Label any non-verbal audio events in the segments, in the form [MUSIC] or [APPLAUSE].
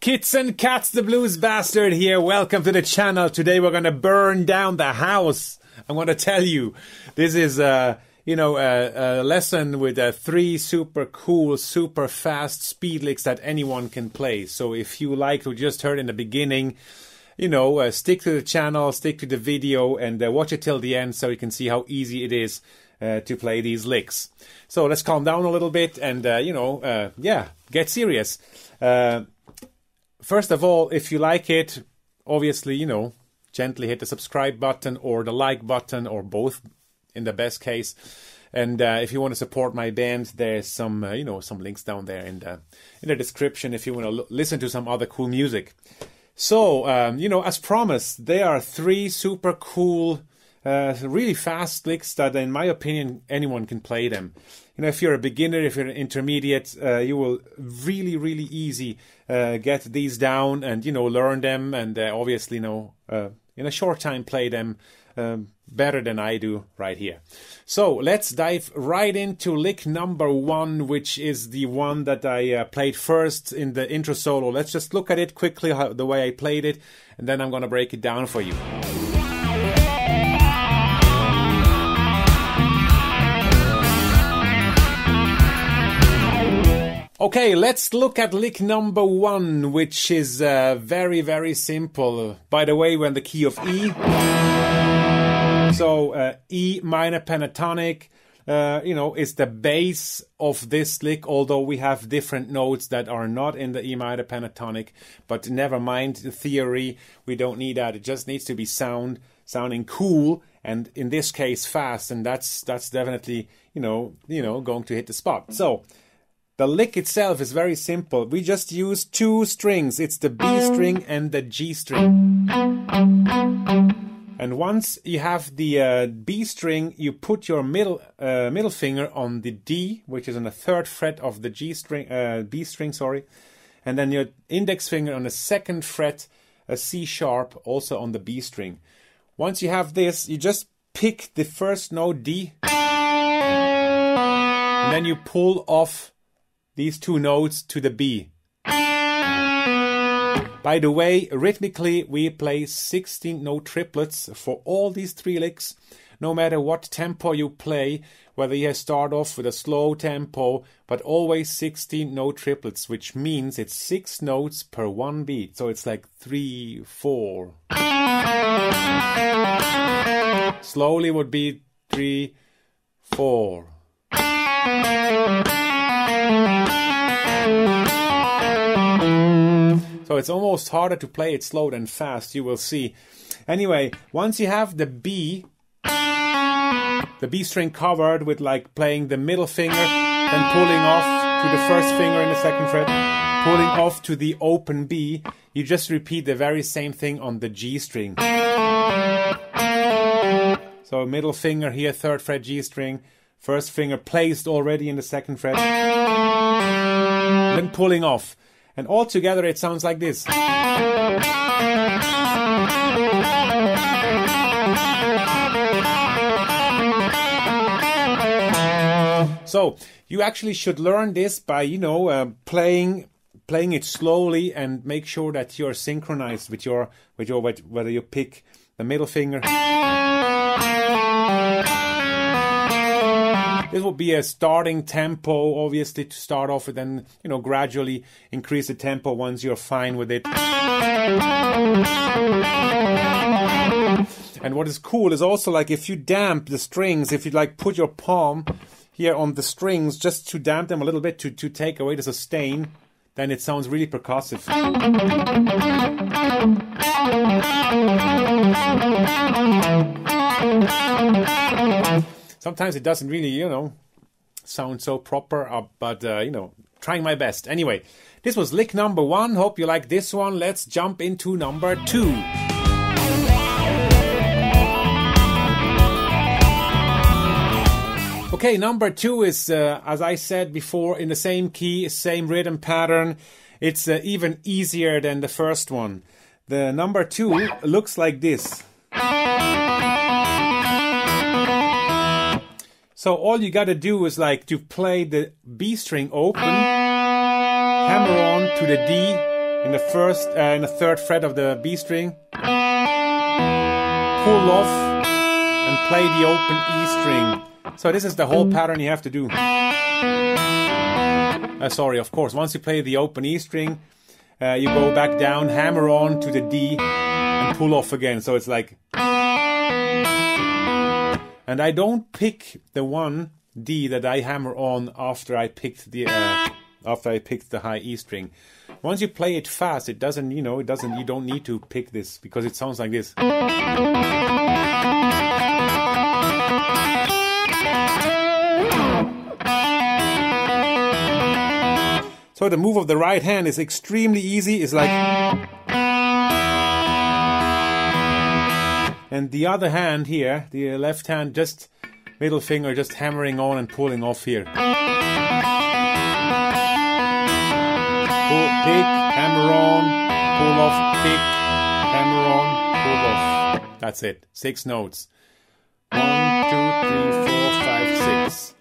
Kits and cats? The Blues Bastard here. Welcome to the channel. Today we're gonna burn down the house. I'm gonna tell you, this is a you know a, a lesson with uh, three super cool, super fast speed licks that anyone can play. So if you like what you just heard in the beginning, you know, uh, stick to the channel, stick to the video, and uh, watch it till the end so you can see how easy it is uh, to play these licks. So let's calm down a little bit and, uh, you know, uh, yeah, get serious. First of all, if you like it, obviously, you know, gently hit the subscribe button or the like button or both in the best case. And uh, if you want to support my band, there's some, uh, you know, some links down there in the in the description if you want to listen to some other cool music. So, um, you know, as promised, there are three super cool uh, really fast licks that, in my opinion, anyone can play them. You know, if you're a beginner, if you're an intermediate, uh, you will really, really easy uh, get these down and you know learn them, and uh, obviously, you know, uh, in a short time play them um, better than I do right here. So let's dive right into lick number one, which is the one that I uh, played first in the intro solo. Let's just look at it quickly, how, the way I played it, and then I'm going to break it down for you. Okay, let's look at lick number one, which is uh, very, very simple. By the way, we're in the key of E. So uh, E minor pentatonic, uh, you know, is the base of this lick, although we have different notes that are not in the E minor pentatonic. But never mind the theory, we don't need that. It just needs to be sound, sounding cool, and in this case fast, and that's that's definitely you know you know going to hit the spot. So. The lick itself is very simple. We just use two strings. It's the B string and the G string. And once you have the uh, B string, you put your middle uh, middle finger on the D, which is on the third fret of the G string, uh, B string, sorry, and then your index finger on the second fret, a C sharp, also on the B string. Once you have this, you just pick the first note D, and then you pull off these two notes to the B. By the way, rhythmically, we play 16 note triplets for all these three licks. No matter what tempo you play, whether you start off with a slow tempo, but always 16 note triplets, which means it's six notes per one beat. So it's like three, four. Slowly would be three, four. So it's almost harder to play it slow than fast, you will see. Anyway, once you have the B, the B string covered with like playing the middle finger, then pulling off to the first finger in the second fret, pulling off to the open B, you just repeat the very same thing on the G string. So middle finger here, third fret G string, first finger placed already in the second fret, then pulling off. And all together it sounds like this. So you actually should learn this by you know uh, playing playing it slowly and make sure that you're synchronized with your with your whether you pick the middle finger. This will be a starting tempo, obviously, to start off with, and you know, gradually increase the tempo once you're fine with it. And what is cool is also like if you damp the strings, if you like put your palm here on the strings just to damp them a little bit to, to take away the sustain, then it sounds really percussive. Sometimes it doesn't really, you know, sound so proper, uh, but, uh, you know, trying my best. Anyway, this was lick number one. Hope you like this one. Let's jump into number two. Okay, number two is, uh, as I said before, in the same key, same rhythm pattern. It's uh, even easier than the first one. The number two looks like this. So all you gotta do is like to play the B string open, hammer on to the D, in the first, uh, in the third fret of the B string, pull off, and play the open E string. So this is the whole pattern you have to do. Uh, sorry, of course. Once you play the open E string, uh, you go back down, hammer on to the D, and pull off again. So it's like. And I don't pick the one D that I hammer on after I picked the uh, after I picked the high E string. Once you play it fast, it doesn't, you know, it doesn't. You don't need to pick this because it sounds like this. So the move of the right hand is extremely easy. It's like. And the other hand here, the left hand, just middle finger, just hammering on and pulling off here. Pull, pick, hammer on, pull off, pick, hammer on, pull off. That's it. Six notes. One, two, three, four, five, six.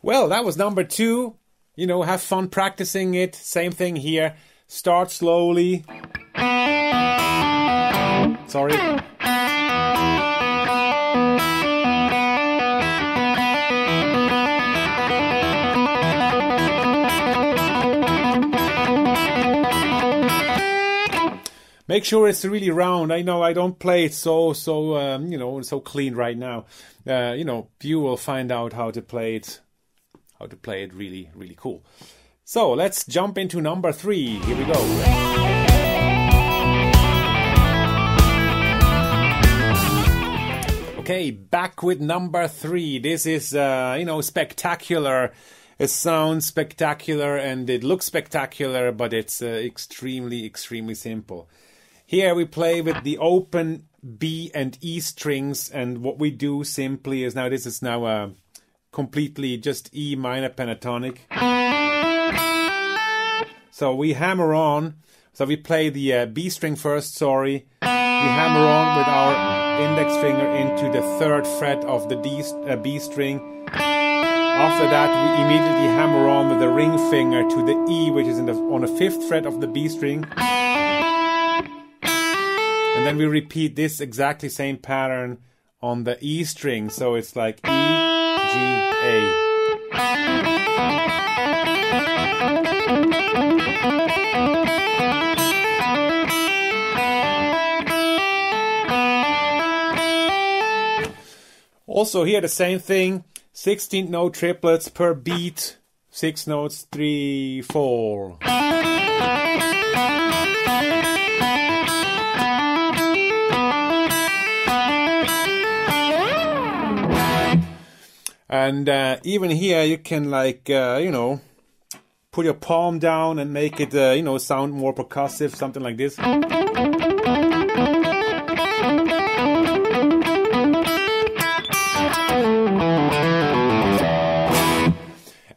Well, that was number two. You know, have fun practicing it. Same thing here. Start slowly. Sorry. Make sure it's really round. I know I don't play it so so um, you know so clean right now. Uh, you know, you will find out how to play it, how to play it really really cool. So let's jump into number three. Here we go. Okay, back with number three. This is, uh, you know, spectacular. It sounds spectacular and it looks spectacular, but it's uh, extremely, extremely simple. Here we play with the open B and E strings, and what we do simply is now this is now a completely just E minor pentatonic. So we hammer on. So we play the uh, B string first, sorry. We hammer on with our index finger into the third fret of the D, uh, B string. After that, we immediately hammer on with the ring finger to the E, which is the, on the fifth fret of the B string. And then we repeat this exactly same pattern on the E string. So it's like E. Also here the same thing, 16 note triplets per beat, 6 notes, 3, 4. And uh, even here you can like, uh, you know, put your palm down and make it, uh, you know, sound more percussive, something like this.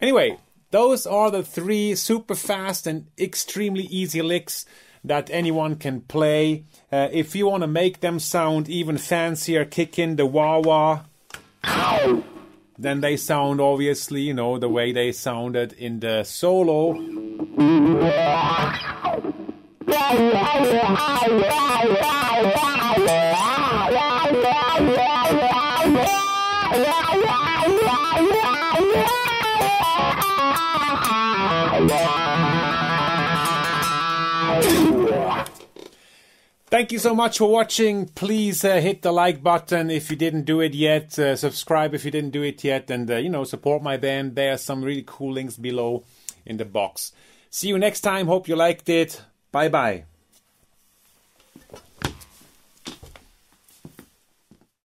Anyway, those are the three super fast and extremely easy licks that anyone can play. Uh, if you want to make them sound even fancier, kick in the wah wah. Then they sound obviously, you know, the way they sounded in the solo. [LAUGHS] Thank you so much for watching. Please uh, hit the like button if you didn't do it yet. Uh, subscribe if you didn't do it yet. And, uh, you know, support my band. There are some really cool links below in the box. See you next time. Hope you liked it. Bye bye.